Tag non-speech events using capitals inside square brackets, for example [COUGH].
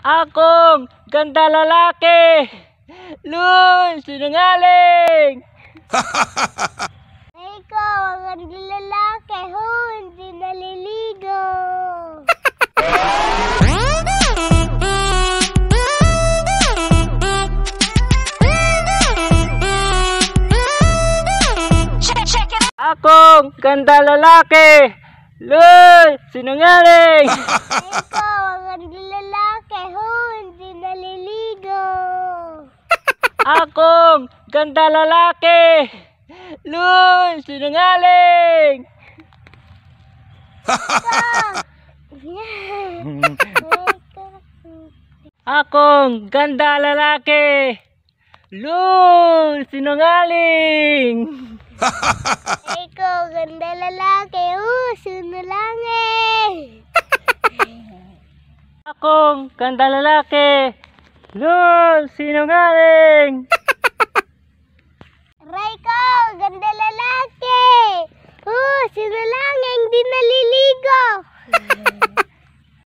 Akong ganda lalaki. Lul, sinungaling. [LAUGHS] Ikaw, ang ganda lalaki. Ho, hindi naliligo. Akong ganda lalaki. Lul, sinungaling. Ikaw, Akong ganda lalaki. Lul, sinungaling. [LAUGHS] Akong ganda lalaki. Lul, sinungaling. Ikaw, ganda lalaki. Ho, sunulangin. Akong ganda lalaki. Lul, sinungaling. [LAUGHS] Raiko, ganda lalaki. Oh, sinulangin, di naliligo.